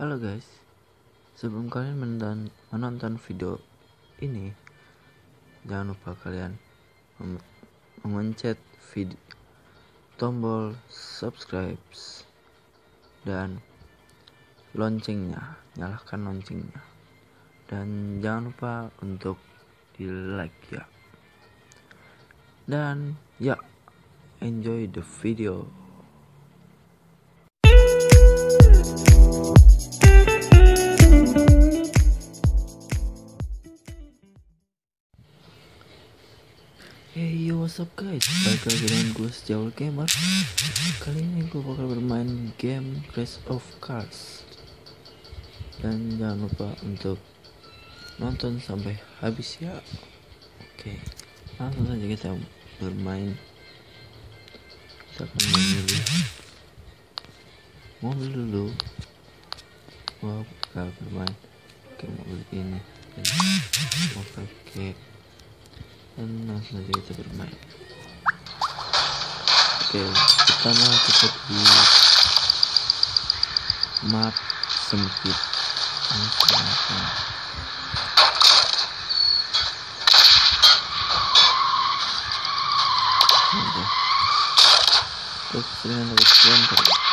Halo guys, sebelum kalian menonton, video ini, jangan lupa kalian mem- memencet tombol subscribe dan loncengnya, nyalakan loncengnya, dan jangan lupa untuk di like ya. Dan ya, enjoy the video. What's up guys? Balik lagi dengan gue sejauh gamer. Kali ini gue bakal bermain game Crash of Cars Dan jangan lupa untuk Nonton sampai habis ya. Oke Langsung saja kita bermain. Kita akan memilih Mobil dulu. Gua bakal bermain Oke mobil ini. Dan Mau pakai dan langsung aja kita bermain. Oke pertama kita di map sempit. Udah. terus dengan dapat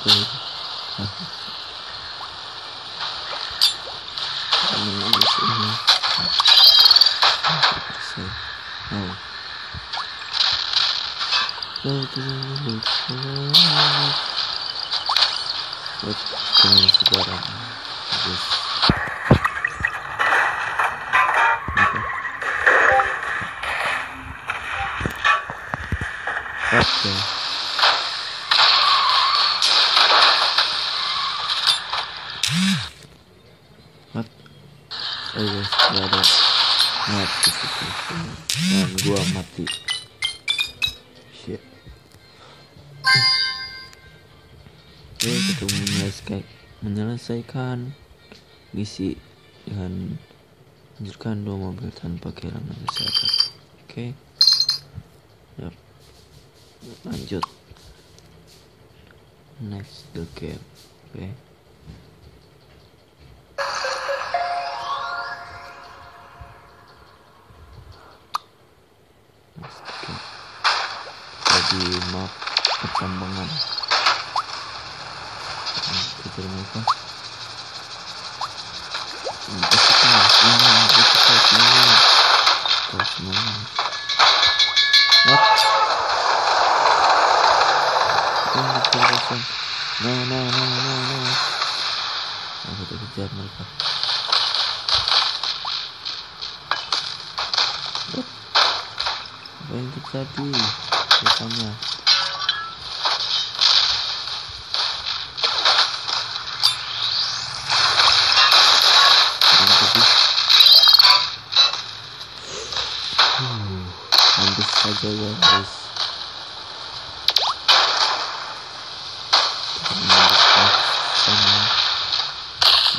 Apa itu? Ah. Kami di sini. Selesai. Oh. Buat dengan sekarang. Yes. Oke. What? Oh yes, gak ada mati. Dan gua mati. Shit. Oke, kita menyelesaikan menyelesaikan misi dengan menunjukkan dua mobil tanpa kehilangan kesehatan. Oke. Yap. Lanjut. Next the game. Oke. Next Hmm, Kita dengan apa? Hmm? Oh. Nah, yang terjadi? Rupanya. Hampir saja ya guys. Kita mendekat sana.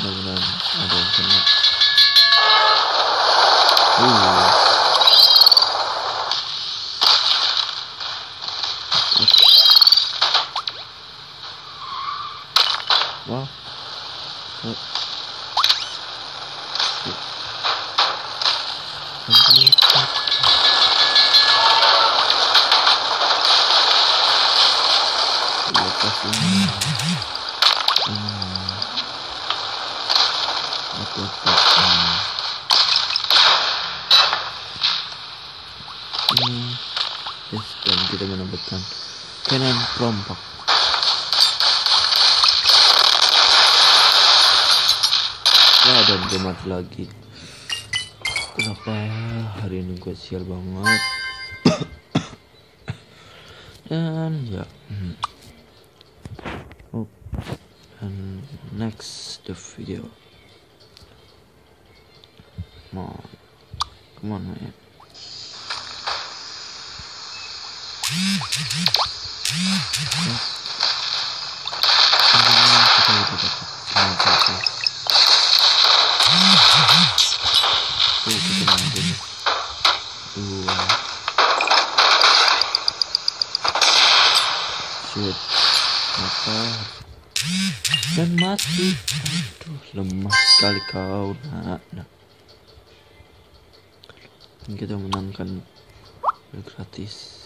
Mudah-mudahan ada yang kena. Uh. Wah. Oh. Lepas ini. Hmm. Apa Hmm. Hmm. Yes, dan kita mendapatkan cannon perompak. Ya, dan gue mati lagi. Kenapa hari ini gue sial banget? dan ya. Hmm. Oh, next the video. Come on. Come on man. Kita udah dapat dan mati. Aduh lemah sekali kau nak nak. Dan kita menangkan gratis.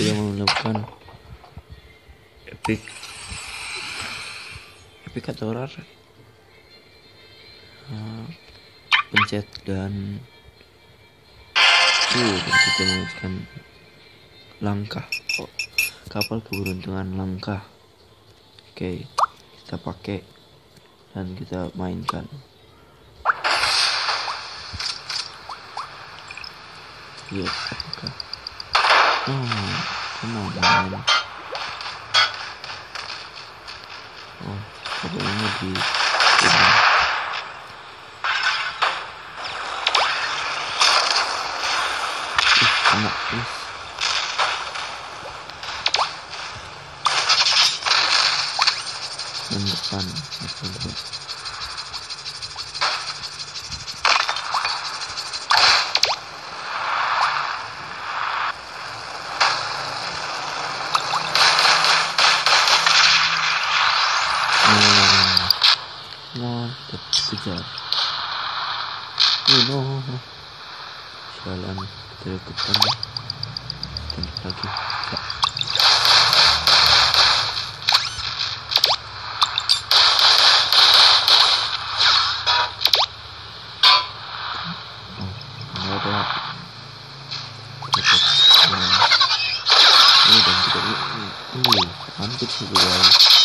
Kita menemukan epic epic atau rar uh, pencet dan uh, dan kita menemukan langkah. Oh, kapal keberuntungan langkah. Oke kita pakai dan kita mainkan. Yuk apakah? Oh come on man. Oh kabelnya di ini kena please dan depan depan depan Nah, kejar. No. Jalan kita ke depan. Dan lagi. Ya. Oh, nggak ada. Cepat. Nah. Ini dan kita uh, hampir sih guys.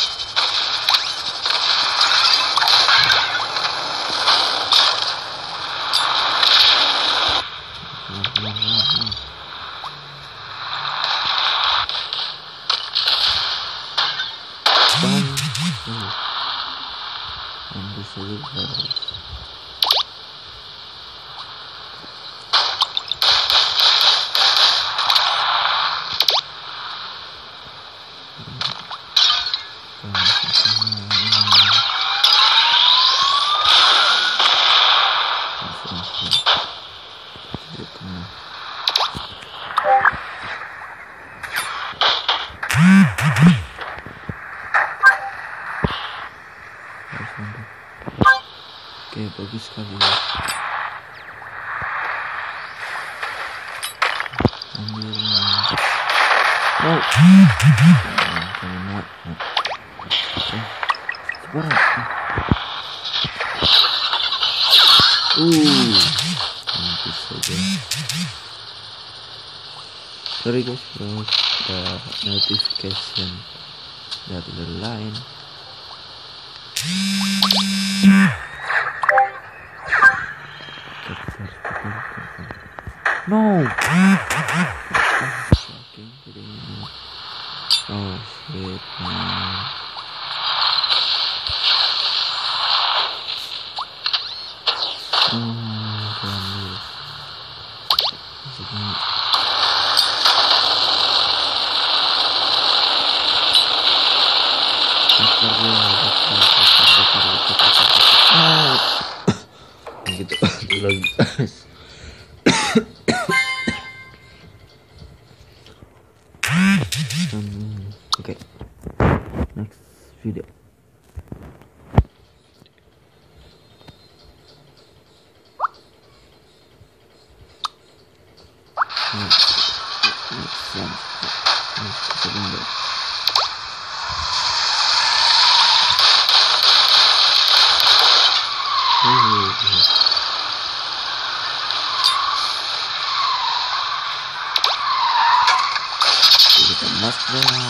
Bang. Uh. Ambil sulit guys. Oke, bagus sekali. Ambil. Oh. Jangan muat. Oke. Sebarang. Uh. Mampus saja. Sorry guys, bro. The notification dari the line. No. Next video. Hmm, next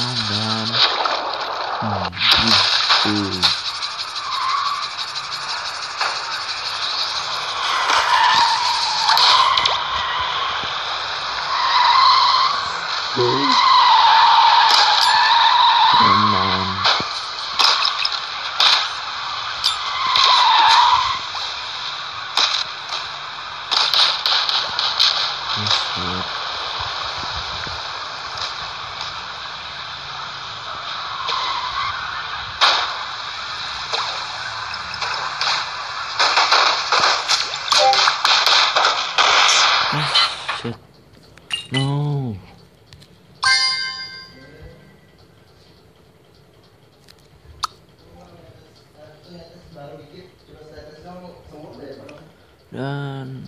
Dan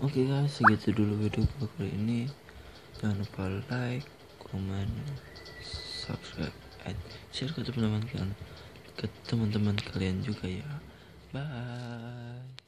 oke okay guys, segitu dulu video gue kali ini. Jangan lupa like, comment, subscribe, and share ke teman-teman kalian, ke teman-teman kalian juga ya. Bye.